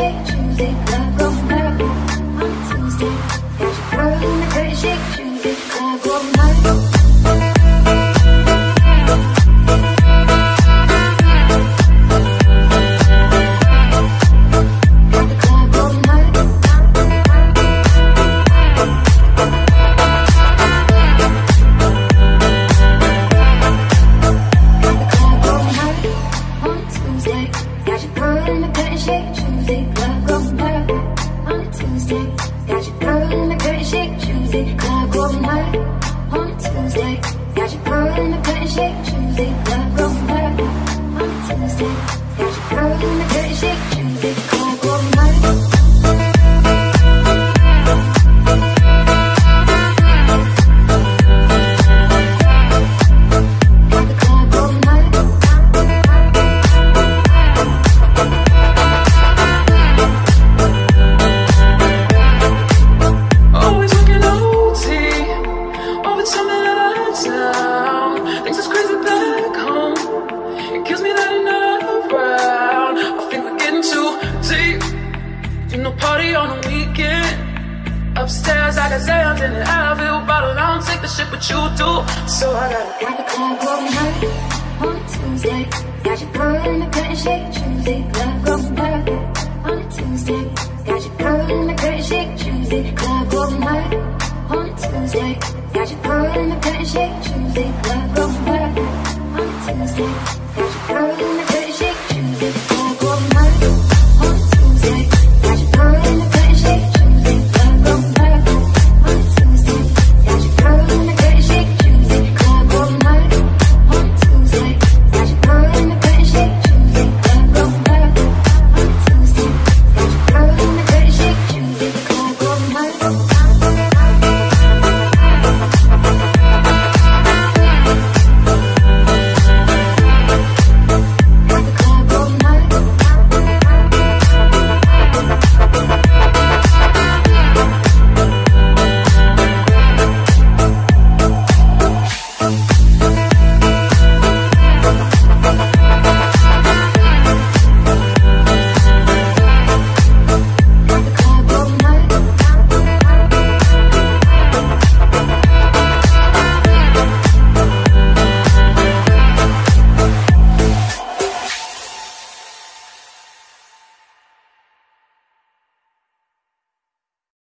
shake Tuesday. Got you curled in the cutting shade, choosing club going hard on Got your girl in the curtain shake Tuesday. Hard on a Tuesday. Got your girl in the curtain shake Tuesday. Going town. Things is crazy back home. It kills me that you're not around. I think we're getting too deep. You know, party on the weekend. Upstairs, I got Xans in an Advil bottle. I don't take the shit, but you do. So I gotta Got the club going hard on Tuesday. Got your girl in the curtain shake Tuesday. Club going hard on Tuesday. Got your girl in the curtain shake Tuesday. Club on a Tuesday. Got you coming in the pretty shade Tuesday. Black girl, black on Tuesday. Got you coming in the pretty